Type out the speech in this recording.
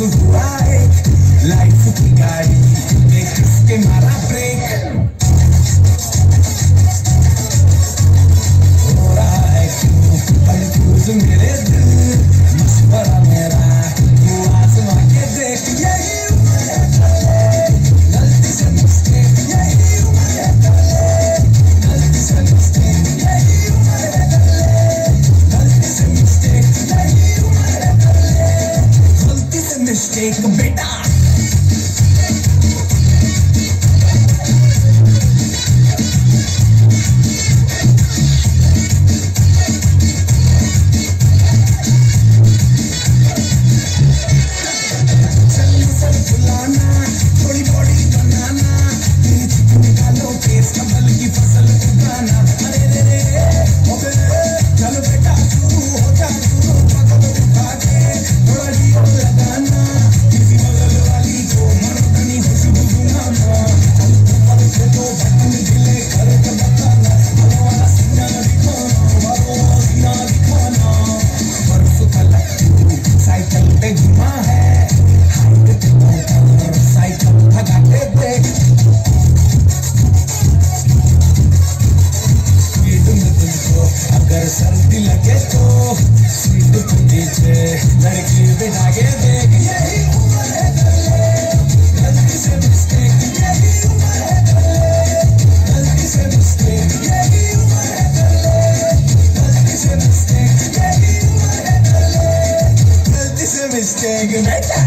life will life make us get my. Mistake बेटा थोड़ी body बनाना निकालो केस कमल की फ़सल उगाना लगे तो सीट पे नीचे लड़की बिठा के देख यही उम्र है चले गलती से मिस्टेक यही उम्र है चले गलती से मिस्टेक यही उम्र है चले गलती से मिस्टेक यही उम्र है चले गलती से मिस्टेक बेटा